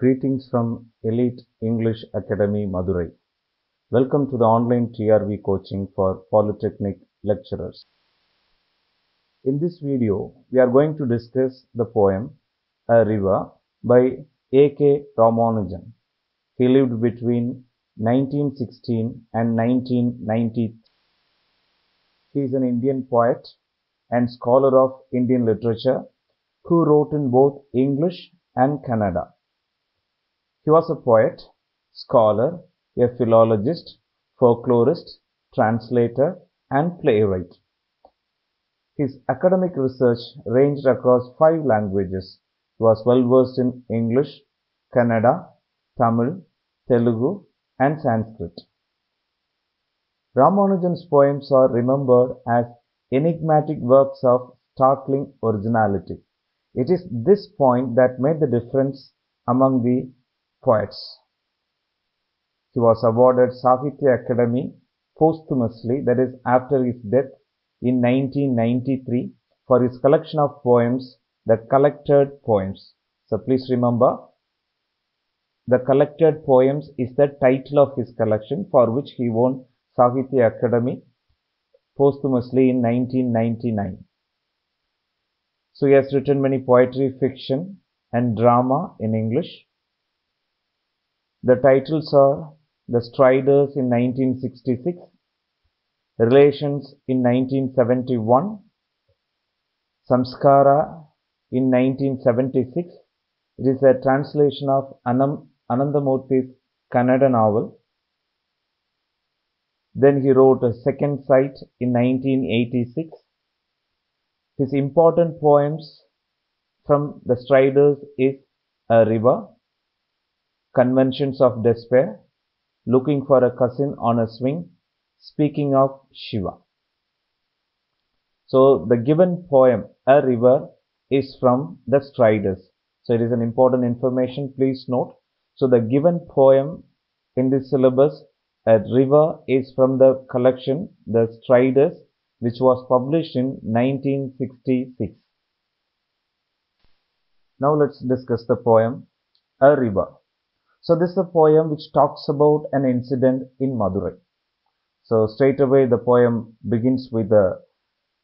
Greetings from Elite English Academy Madurai. Welcome to the online TRB coaching for Polytechnic lecturers. In this video, we are going to discuss the poem A River by A.K. Ramanujan. He lived between 1916 and 1990. He is an Indian poet and scholar of Indian literature who wrote in both English and Kannada. He was a poet, scholar, a philologist, folklorist, translator, and playwright. His academic research ranged across five languages. He was well versed in English, Kannada, Tamil, Telugu, and Sanskrit. Ramanujan's poems are remembered as enigmatic works of startling originality. It is this point that made the difference among the poets. He was awarded Sahitya Akademi posthumously, that is after his death in 1993 for his collection of poems, The Collected Poems. So please remember, The Collected Poems is the title of his collection for which he won Sahitya Akademi posthumously in 1999. So he has written many poetry, fiction and drama in English. The titles are The Striders in 1966, Relations in 1971, Samskara in 1976. It is a translation of Anam, Ananthamurthy's Kannada novel. Then he wrote a second sight in 1986. His important poems from the Striders is A River, Conventions of Despair, Looking for a Cousin on a Swing, Speaking of Shiva. So the given poem, A River, is from the Striders. So it is an important information, please note. So the given poem in this syllabus, A River, is from the collection, The Striders, which was published in 1966. Now let's discuss the poem A River. So this is a poem which talks about an incident in Madurai. So straight away the poem begins with the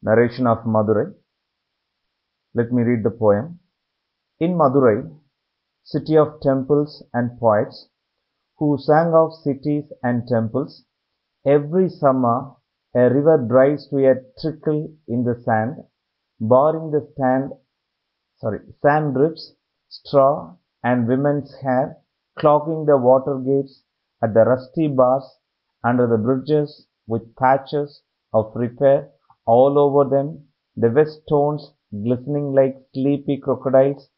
narration of Madurai. Let me read the poem. In Madurai, city of temples and poets, who sang of cities and temples, every summer a river dries to a trickle in the sand, barring the stand, sorry, sand drifts, straw, and women's hair, clogging the water gates at the rusty bars under the bridges with patches of repair all over them, the wet stones glistening like sleepy crocodiles,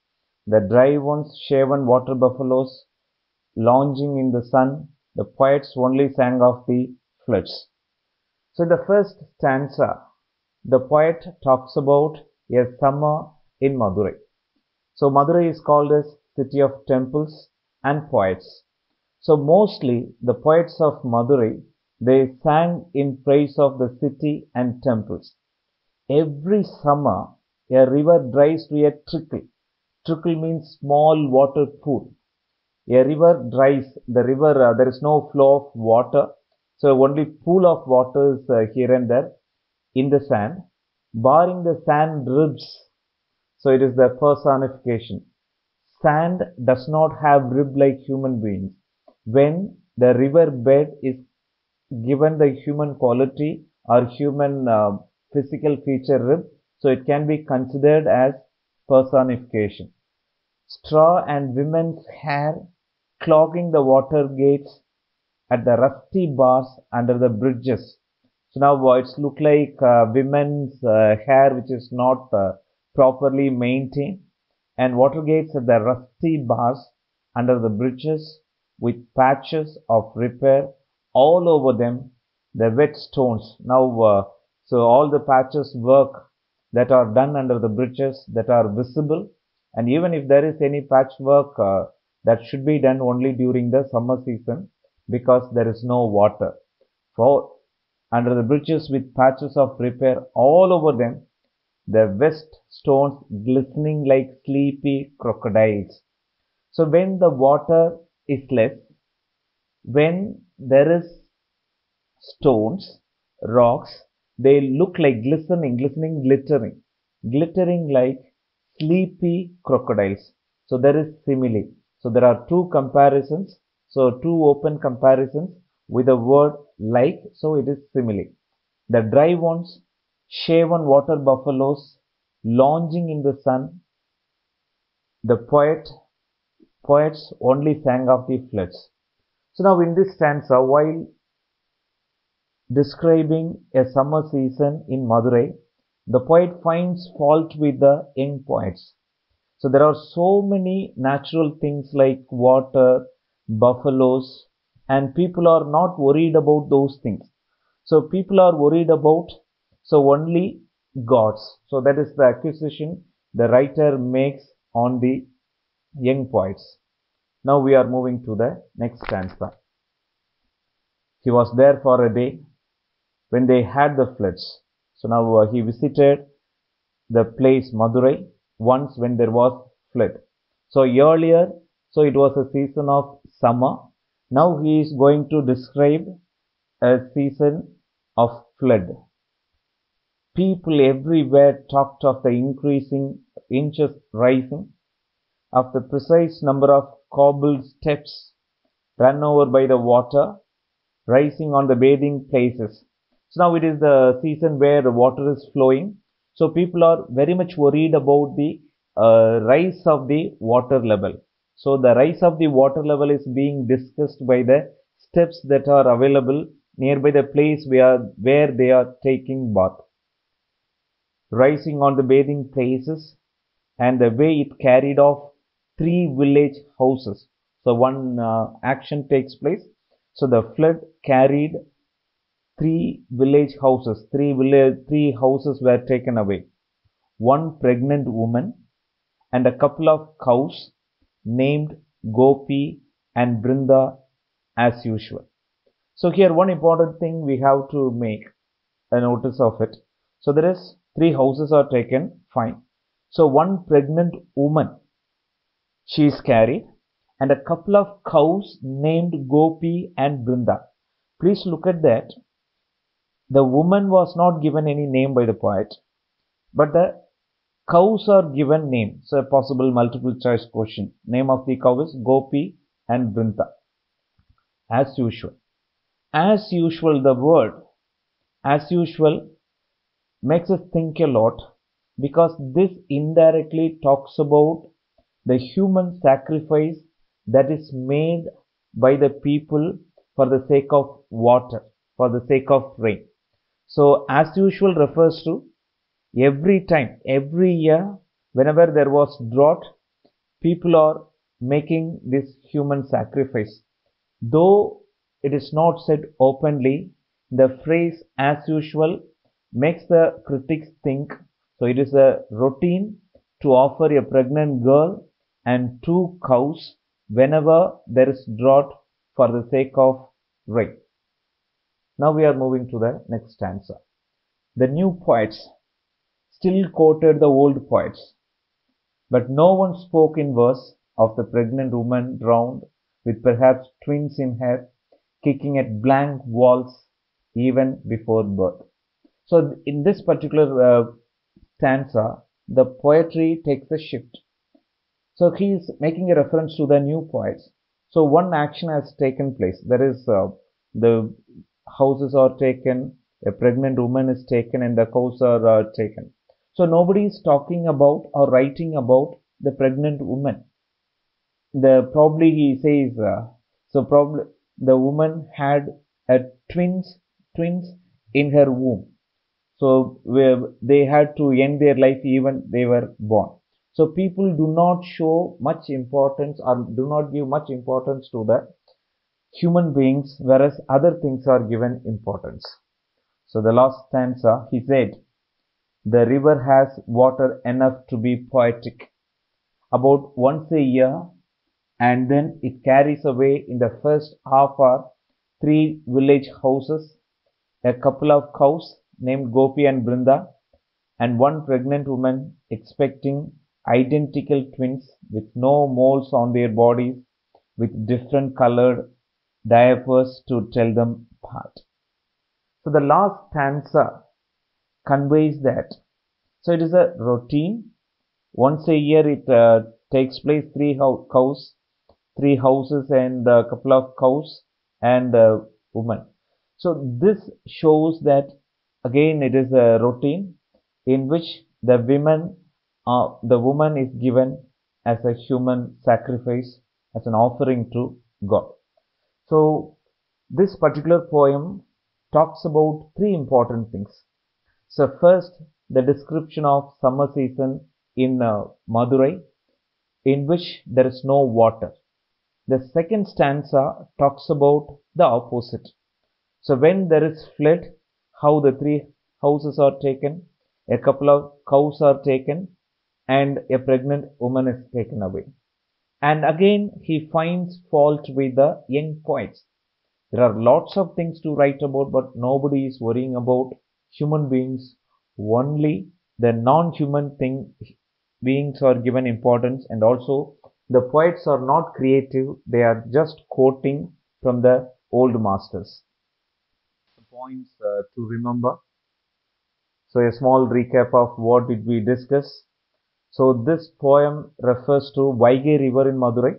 the dry ones shaven water buffaloes lounging in the sun, the poets only sang of the floods. So the first stanza, the poet talks about a summer in Madurai. So Madurai is called as city of temples and poets. So mostly the poets of Madurai, they sang in praise of the city and temples. Every summer, a river dries to a trickle. Trickle means small water pool. A river dries, the river, uh, there is no flow of water. So only pool of water is uh, here and there in the sand, barring the sand ribs. So it is the personification. Sand does not have rib like human beings. When the river bed is given the human quality or human uh, physical feature rib, so it can be considered as personification. Straw and women's hair clogging the water gates at the rusty bars under the bridges. So now it's look like uh, women's uh, hair which is not uh, properly maintained and water gates at the rusty bars under the bridges with patches of repair all over them, the wet stones. Now, uh, so all the patches work that are done under the bridges that are visible and even if there is any patchwork uh, that should be done only during the summer season because there is no water. For under the bridges with patches of repair all over them, the west stones glistening like sleepy crocodiles. So when the water is less, when there is stones, rocks, they look like glistening, glistening, glittering, glittering like sleepy crocodiles. So there is simile. So there are two comparisons. So two open comparisons with the word like. So it is simile. The dry ones, shaven water buffaloes lounging in the sun. The poet, poets only sang of the floods. So now in this stanza, while describing a summer season in Madurai, the poet finds fault with the young poets. So there are so many natural things like water, buffaloes, and people are not worried about those things. So people are worried about so only gods. So that is the accusation the writer makes on the young poets. Now we are moving to the next stanza. He was there for a day when they had the floods. So now uh, he visited the place Madurai once when there was flood. So earlier, so it was a season of summer. Now he is going to describe a season of flood. People everywhere talked of the increasing inches rising, of the precise number of cobbled steps run over by the water rising on the bathing places. So now it is the season where the water is flowing. So people are very much worried about the uh, rise of the water level. So the rise of the water level is being discussed by the steps that are available nearby the place where, where they are taking bath. Rising on the bathing places and the way it carried off three village houses. So one uh, action takes place. So the flood carried three village houses. Three village, three houses were taken away. One pregnant woman and a couple of cows named Gopi and Brinda as usual. So here one important thing we have to make a notice of it. So there is three houses are taken, fine. So one pregnant woman, she is carried and a couple of cows named Gopi and Brinda. Please look at that. The woman was not given any name by the poet, but the cows are given name. So a possible multiple choice question. Name of the cow is Gopi and Brinda. As usual. As usual, the word as usual makes us think a lot because this indirectly talks about the human sacrifice that is made by the people for the sake of water, for the sake of rain. So, as usual refers to every time, every year, whenever there was drought, people are making this human sacrifice. Though it is not said openly, the phrase as usual makes the critics think. So, it is a routine to offer a pregnant girl and two cows whenever there is drought for the sake of rain. Now we are moving to the next stanza. The new poets still quoted the old poets, but no one spoke in verse of the pregnant woman drowned with perhaps twins in her, kicking at blank walls even before birth. So in this particular uh, stanza, the poetry takes a shift. So he is making a reference to the new poets. So one action has taken place. There is uh, the houses are taken, a pregnant woman is taken, and the cows are uh, taken. So nobody is talking about or writing about the pregnant woman. The probably he says uh, so. Probably the woman had a twins twins in her womb. So they had to end their life even they were born. So people do not show much importance or do not give much importance to the human beings, whereas other things are given importance. So the last stanza, he said, the river has water enough to be poetic about once a year and then it carries away in the first half hour three village houses, a couple of cows named Gopi and Brinda, and one pregnant woman expecting identical twins with no moles on their bodies with different colored diapers to tell them apart. So the last stanza conveys that. So it is a routine. Once a year it uh, takes place three cows, three houses and a couple of cows and a woman. So this shows that again it is a routine in which the women uh, the woman is given as a human sacrifice as an offering to God. So this particular poem talks about three important things. So first the description of summer season in uh, Madurai in which there is no water. The second stanza talks about the opposite. So when there is flood, how the three houses are taken, a couple of cows are taken, and a pregnant woman is taken away. And again, he finds fault with the young poets. There are lots of things to write about, but nobody is worrying about human beings. Only the non-human thing beings are given importance and also the poets are not creative. They are just quoting from the old masters. Points uh, to remember. So a small recap of what did we discuss. So this poem refers to Vaigai river in Madurai.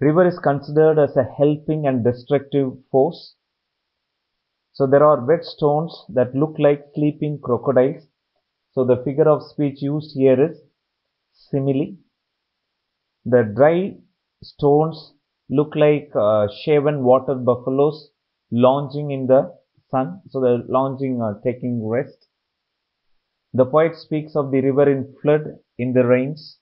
River is considered as a helping and destructive force. So there are wet stones that look like sleeping crocodiles. So the figure of speech used here is simile. The dry stones look like uh, shaven water buffaloes lounging in the sun. So they're lounging or taking rest. The poet speaks of the river in flood in the rains.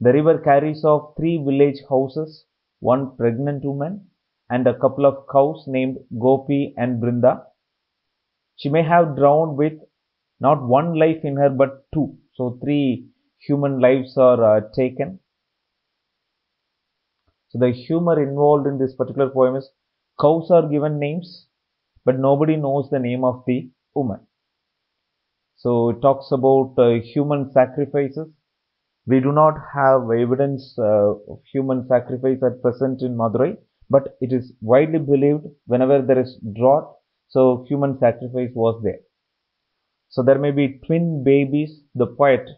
The river carries off three village houses, one pregnant woman, and a couple of cows named Gopi and Brinda. She may have drowned with not one life in her but two. So three human lives are uh, taken. So the humor involved in this particular poem is cows are given names, but nobody knows the name of the woman. So it talks about uh, human sacrifices. We do not have evidence uh, of human sacrifice at present in Madurai, but it is widely believed whenever there is drought, so human sacrifice was there. So there may be twin babies. The poet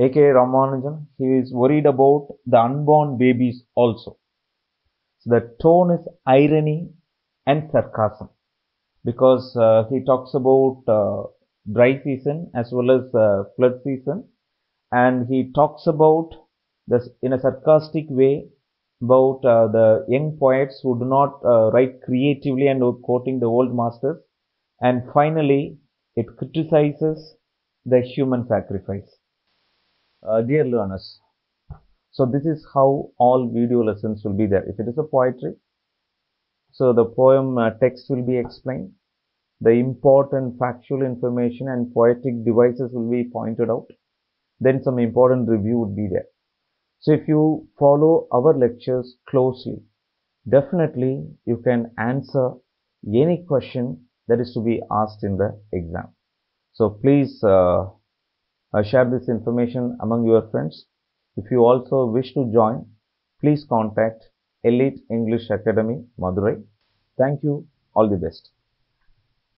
A.K. Ramanujan, he is worried about the unborn babies also. So the tone is irony and sarcasm. Because uh, he talks about uh, dry season as well as uh, flood season. And he talks about this in a sarcastic way about uh, the young poets who do not uh, write creatively and quoting the old masters. And finally it criticizes the human sacrifice. Uh, dear learners so this is how all video lessons will be there if it is a poetry so the poem uh, text will be explained the important factual information and poetic devices will be pointed out. Then some important review would be there. So if you follow our lectures closely, definitely you can answer any question that is to be asked in the exam. So please uh, uh, share this information among your friends. If you also wish to join, please contact Elite English Academy, Madurai. Thank you. All the best.